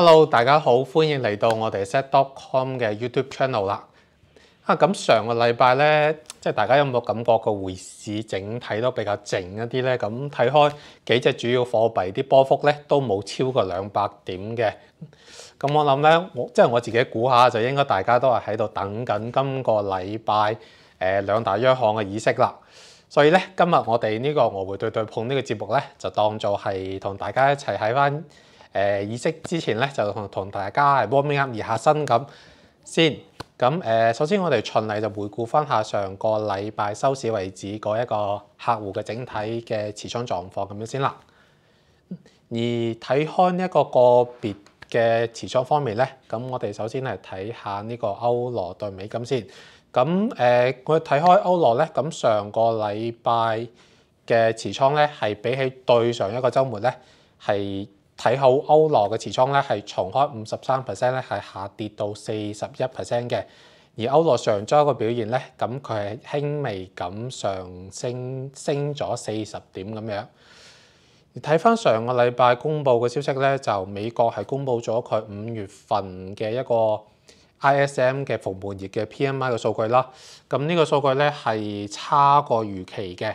Hello，大家好，歡迎嚟到我哋 set.com 嘅 YouTube channel 啦。啊，咁上個禮拜咧，即係大家有冇感覺個匯市整體都比較靜一啲咧？咁睇開幾隻主要貨幣啲波幅咧，都冇超過兩百點嘅。咁我諗咧，我即係我自己估下，就應該大家都係喺度等緊今個禮拜誒兩大央行嘅議息啦。所以咧，今日我哋呢個外匯對對碰呢個節目咧，就當做係同大家一齊喺翻誒議息之前咧，就同同大家 warming up 熱下身咁先。咁誒、首先我哋循例就回顧翻下上個禮拜收市為止嗰一個客戶嘅整體嘅持倉狀況咁樣先啦。而睇開呢一個個別嘅持倉方面咧，咁我哋首先係睇下呢個歐羅對美金先。咁誒、呃，我睇開歐羅咧，咁上個禮拜嘅持倉咧，係比起對上一個週末咧，係睇好歐羅嘅持倉咧，係重開五十三 percent 咧，係下跌到四十一 percent 嘅。而歐羅上週嘅表現咧，咁佢係輕微咁上升，升咗四十點咁樣。而睇翻上個禮拜公佈嘅消息咧，就美國係公佈咗佢五月份嘅一個 ISM 嘅服務業嘅 PMI 嘅數據啦，咁呢個數據咧係差過預期嘅，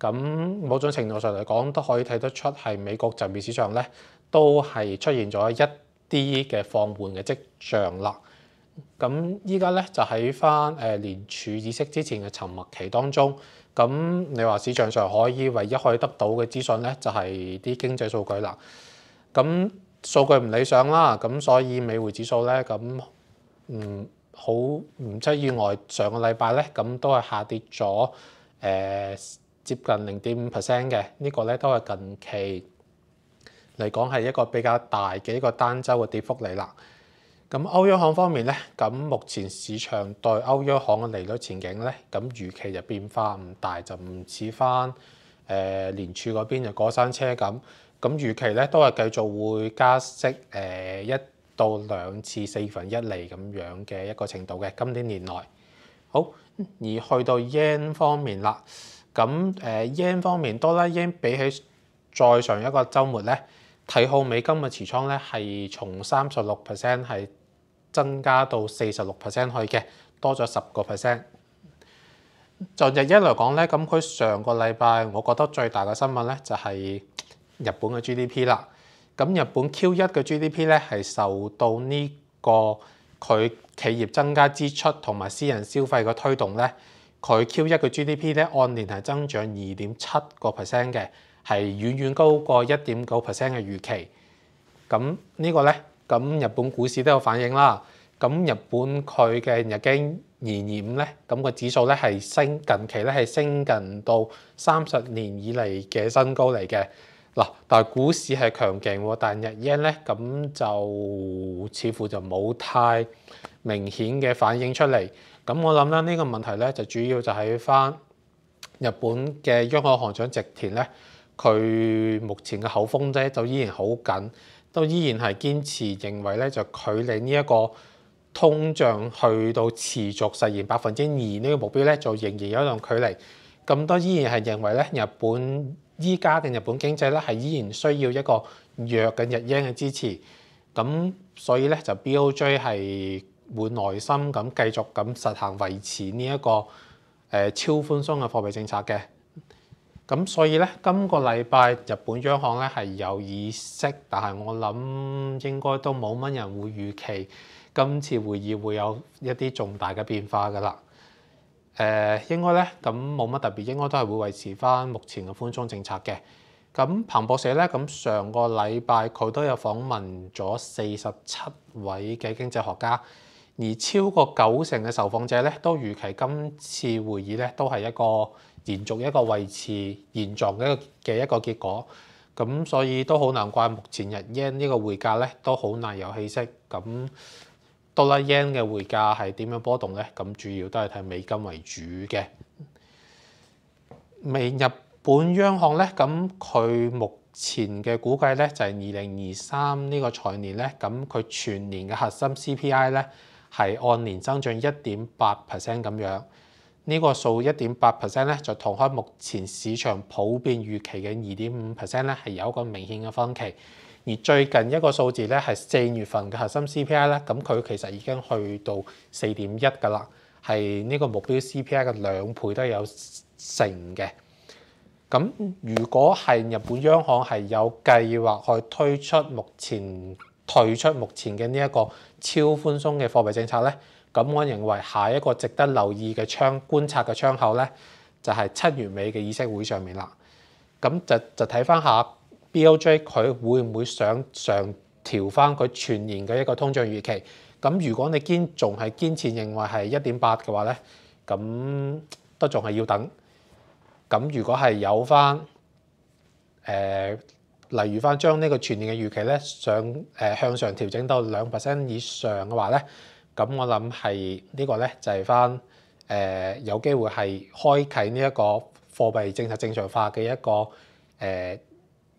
咁某種程度上嚟講，都可以睇得出係美國就業市場咧，都係出現咗一啲嘅放緩嘅跡象啦。咁依家咧就喺翻誒聯儲議息之前嘅沉默期當中。咁你話市場上可以唯一可以得到嘅資訊咧，就係啲經濟數據啦。咁數據唔理想啦，咁所以美匯指數咧，咁嗯。好唔出意外，上個禮拜咧咁都係下跌咗誒、接近零點五 percent 嘅，這個、呢個咧都係近期嚟講係一個比較大嘅一個單周嘅跌幅嚟啦。咁歐央行方面咧，咁目前市場對歐央行嘅利率前景咧，咁預期就變化唔大，就唔似翻誒聯儲嗰邊就過山車咁。咁預期咧都係繼續會加息誒、一到兩次四分一厘咁樣嘅一個程度嘅，今年年內好。而去到 yen 方面啦，咁誒 yen 方面多啦 yen 比起再上一個週末咧，睇好美金嘅持倉咧係從三十六 percent 係增加到四十六 percent 去嘅，多咗十個 percent。就日一嚟講咧，咁佢上個禮拜我覺得最大嘅新聞咧就係日本嘅 GDP 啦。咁日本 Q 一嘅 GDP 咧係受到呢個佢企業增加支出同埋私人消費嘅推動咧，佢 Q 一嘅 GDP 咧按年係增長二點七個 percent 嘅，係遠遠高過一點九 percent 嘅預期。咁呢個咧，咁日本股市都有反應啦。咁日本佢嘅日經二二五咧，咁個指數咧係升近期咧係升近到三十年以嚟嘅新高嚟嘅。嗱，但係股市係強勁喎，但日 yen 咧咁就似乎就冇太明顯嘅反應出嚟。咁我諗咧呢個問題咧就主要就喺翻日本嘅央行行長直田咧，佢目前嘅口風咧就依然好緊，都依然係堅持認為咧就距離呢一個通脹去到持續實現百分之二呢個目標咧就仍然有一段距離。咁都依然係認為咧日本。依家嘅日本經濟咧係依然需要一個弱嘅日英嘅支持，咁所以咧就 BOJ 係會耐心咁繼續咁實行維持呢一個誒超寬鬆嘅貨幣政策嘅。咁所以咧今個禮拜日本央行咧係有議息，但係我諗應該都冇乜人會預期今次會議會有一啲重大嘅變化㗎啦。誒、呃、應該咧，咁冇乜特別，應該都係會維持翻目前嘅寬鬆政策嘅。咁彭博社咧，咁上個禮拜佢都有訪問咗四十七位嘅經濟學家，而超過九成嘅受訪者咧都預期今次會議咧都係一個延續一個維持現狀嘅嘅一個結果。咁所以都好難怪目前日 yen 呢個匯價咧都好難有氣息咁。多啦 yen 嘅匯價係點樣波動咧？咁主要都係睇美金為主嘅。美日本央行咧，咁佢目前嘅估計咧就係二零二三呢個財年咧，咁佢全年嘅核心 CPI 咧係按年增長一點八 percent 咁樣。呢個數一點八 percent 咧，就同開目前市場普遍預期嘅二點五 percent 咧，係有一個明顯嘅分歧。而最近一個數字咧係四月份嘅核心 CPI 咧，咁佢其實已經去到四點一㗎啦，係呢個目標 CPI 嘅兩倍都有成嘅。咁如果係日本央行係有計劃去推出目前退出目前嘅呢一個超寬鬆嘅貨幣政策咧？咁我認為下一個值得留意嘅窗觀察嘅窗口咧，就係七月尾嘅議息會上面啦。咁就就睇翻下 BOJ 佢會唔會想上調翻佢全年嘅一個通脹預期。咁如果你堅仲係堅持認為係一點八嘅話咧，咁都仲係要等。咁如果係有翻誒、例如翻將呢個全年嘅預期咧上誒、向上調整到兩 percent 以上嘅話咧。咁我諗係呢個咧就係翻誒有機會係開啟呢一個貨幣政策正常化嘅一個誒、呃、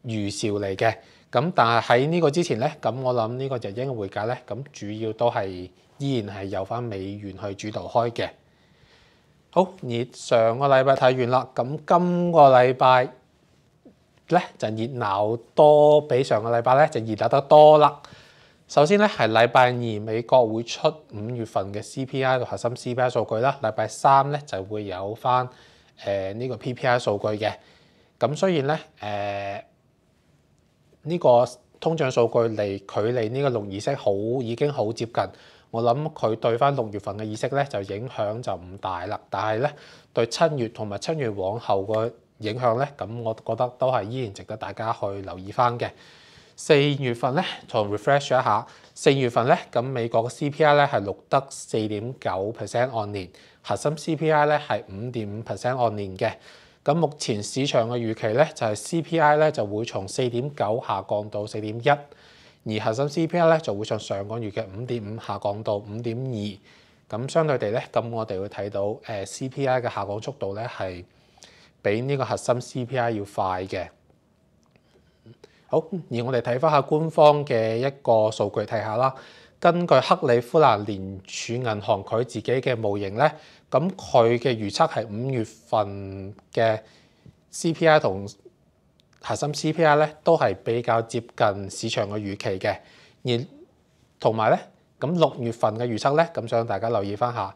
預兆嚟嘅。咁但係喺呢個之前咧，咁我諗呢個日英嘅匯價咧，咁主要都係依然係由翻美元去主導開嘅。好，而上個禮拜睇完啦，咁今個禮拜咧就熱鬧多，比上個禮拜咧就熱鬧得多啦。首先咧係禮拜二美國會出五月份嘅 CPI 同核心 CPI 數據啦，禮拜三咧就會有翻誒呢個 PPI 數據嘅。咁雖然咧誒呢個通脹數據離距離呢個六議息好已經好接近，我諗佢對翻六月份嘅意息咧就影響就唔大啦。但係咧對七月同埋七月往後個影響咧，咁我覺得都係依然值得大家去留意翻嘅。四月份咧，同 refresh 一下。四月份咧，咁美國嘅 CPI 咧係錄得四點九 percent 按年，核心 CPI 咧係五點五 percent 按年嘅。咁目前市場嘅預期咧就係 CPI 咧就會從四點九下降到四點一，而核心 CPI 咧就會從上個月嘅五點五下降到五點二。咁相對地咧，咁我哋會睇到誒 CPI 嘅下降速度咧係比呢個核心 CPI 要快嘅。好，而我哋睇翻下官方嘅一個數據睇下啦。根據克里夫蘭聯儲銀行佢自己嘅模型咧，咁佢嘅預測係五月份嘅 CPI 同核心 CPI 咧都係比較接近市場嘅預期嘅。而同埋咧，咁六月份嘅預測咧，咁想大家留意翻下。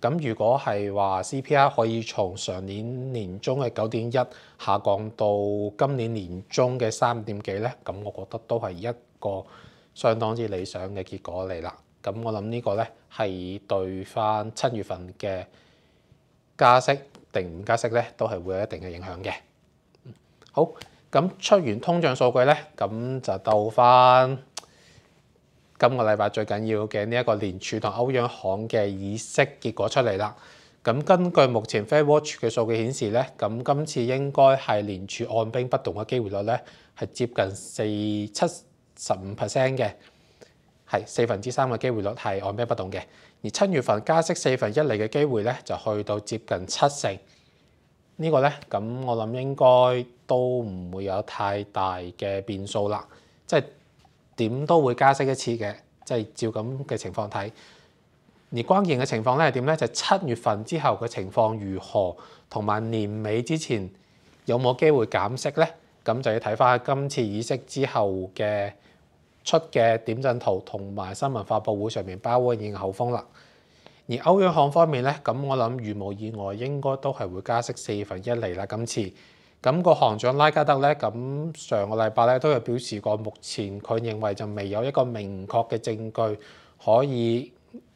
咁如果係話 CPI 可以從上年年中嘅九點一下降到今年年中嘅三點幾咧，咁我覺得都係一個相當之理想嘅結果嚟啦。咁我諗呢個咧係對翻七月份嘅。加息定唔加息咧，都係會有一定嘅影響嘅。好，咁出完通脹數據咧，咁就到翻今個禮拜最緊要嘅呢一個聯儲同歐央行嘅議息結果出嚟啦。咁根據目前 Fed Watch 嘅數據顯示咧，咁今次應該係聯儲按兵不動嘅機會率咧，係接近四七十五 percent 嘅。係四分之三嘅機會率係按兵不動嘅，而七月份加息四分一厘嘅機會咧就去到接近七成。這個、呢個咧咁我諗應該都唔會有太大嘅變數啦，即係點都會加息一次嘅，即係照咁嘅情況睇。而關鍵嘅情況咧係點咧？就係、七月份之後嘅情況如何，同埋年尾之前有冇機會減息咧？咁就要睇翻今次議息之後嘅。出嘅點陣圖同埋新聞發佈會上面包威爾嘅口風啦。而歐央行方面咧，咁我諗如無意外應該都係會加息四分一厘啦。今次咁個行長拉加德咧，咁上個禮拜咧都有表示過，目前佢認為就未有一個明確嘅證據可以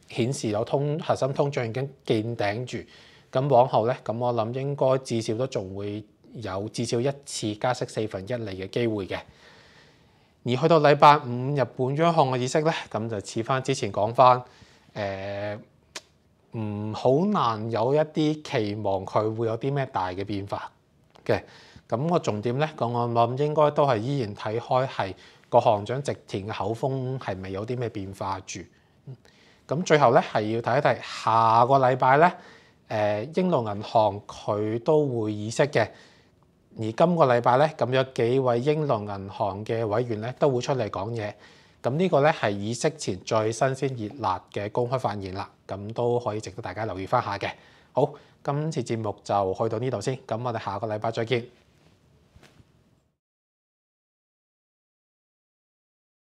顯示有通核心通脹已經見頂住。咁往後咧，咁我諗應該至少都仲會有至少一次加息四分一厘嘅機會嘅。而去到禮拜五，日本央行嘅意識咧，咁就似翻之前講翻，誒唔好難有一啲期望佢會有啲咩大嘅變化嘅。咁個重點咧，咁我諗應該都係依然睇開係個行長直田嘅口風係咪有啲咩變化住？咁最後咧係要睇一睇下個禮拜咧，誒英倫銀行佢都會議息嘅。而今個禮拜咧，咁有幾位英倫銀行嘅委員咧都會出嚟講嘢。咁呢個咧係議息前最新鮮熱辣嘅公開發言啦。咁都可以值得大家留意翻下嘅。好，今次節目就去到呢度先。咁我哋下個禮拜再見。